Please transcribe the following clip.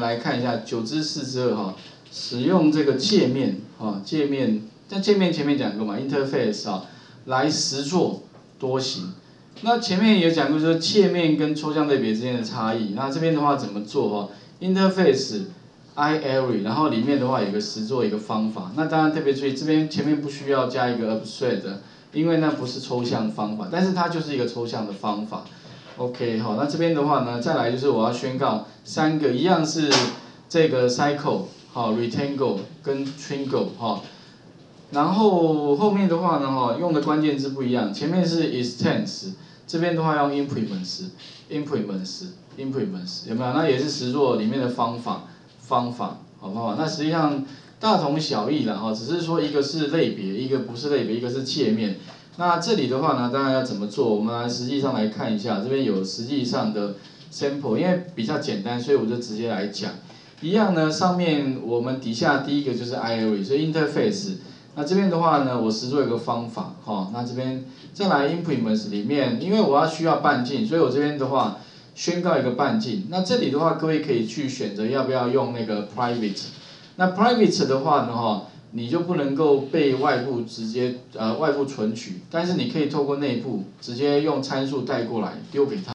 来看一下九之四之二哈，使用这个界面啊界面，在界面前面讲过嘛，interface 啊，来实作多行。那前面有讲过说界面跟抽象类别之间的差异，那这边的话怎么做哈？interface i array，然后里面的话有个实作一个方法，那当然特别注意这边前面不需要加一个 abstract，因为那不是抽象方法，但是它就是一个抽象的方法。OK，好，那这边的话呢，再来就是我要宣告三个一样是这个 cycle，好，rectangle 跟 triangle，哈，然后后面的话呢，哈，用的关键字不一样，前面是 extends，这边的话用 implements，implements，implements，有没有？那也是实作里面的方法，方法，好不好？那实际上大同小异了，哈，只是说一个是类别，一个不是类别，一个是界面。那这里的话呢，当然要怎么做？我们来实际上来看一下，这边有实际上的 sample，因为比较简单，所以我就直接来讲。一样呢，上面我们底下第一个就是 i array，所以 interface。那这边的话呢，我实做一个方法，哈。那这边再来 implements 里面，因为我要需要半径，所以我这边的话宣告一个半径。那这里的话，各位可以去选择要不要用那个 private。那 private 的话呢，哈。你就不能够被外部直接呃外部存取，但是你可以透过内部直接用参数带过来丢给他。